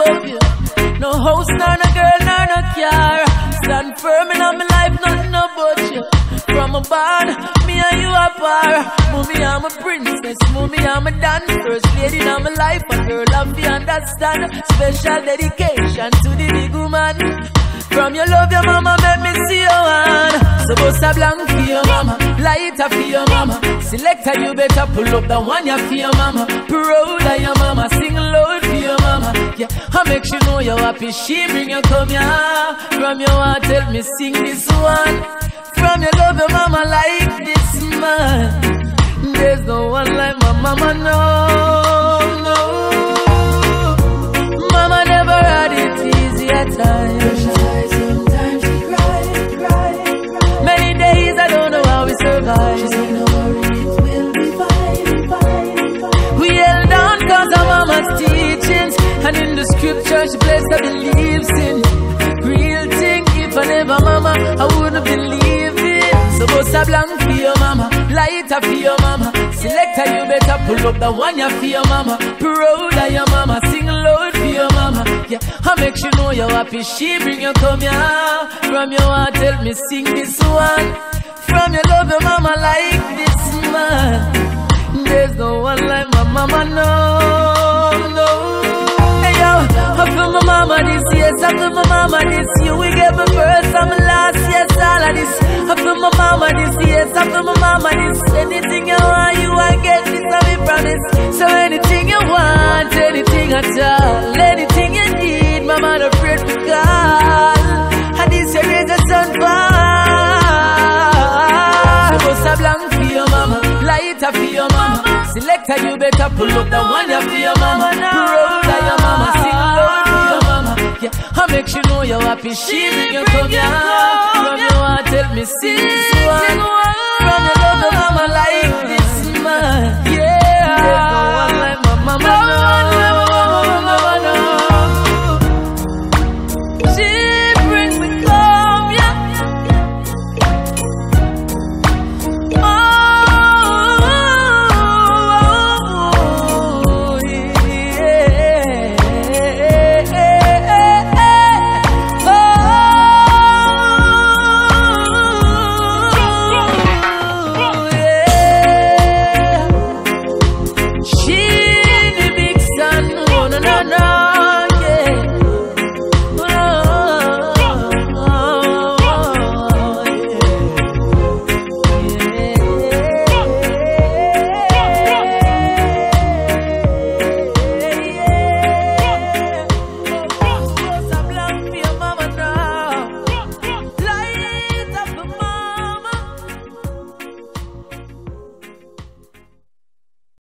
above you. No house, nor no girl, nor no car. Stand firm in my life, nothing about you. From a barn, me and you are par. Mommy, I'm a princess, mommy, I'm a dance. First lady in my life, a girl, I'm the understand. Special dedication to the big woman. From your love, your mama, made me see your hand. So boss a blank for your mama, lighter for your mama. Selector, you better pull up the one you for your mama. Proud of your mama, sing loud for your know you're happy. She bring you come here. From your heart, tell me sing this one. From your love, your mama like this man. There's no one like my mama, no. Scripture she blessed her believes in. Real thing, if I never mama, I wouldn't believe it. So bust a blank for your mama, lighter for your mama. Selector, you better pull up the one you for your mama. Proud of your mama, sing loud for your mama. Yeah, I make sure know you're happy. She bring you come here. From your heart, tell me sing this one. From your love, your mama like this man. There's no one like my mama, no, mama this year, I feel my mama this year. We gave my first my last, yes, all of this. I feel my mama this year, I feel my mama this. Anything you want, you want get this, I me promise. So anything you want, anything at all, anything you need, mama not afraid to call. And this is a sun fall. Bust a blank for your mama, lighter for your mama. Selector, you better pull up the one you for your mama. Of your mama, you're happy. She bring you come. From your heart, tell me sing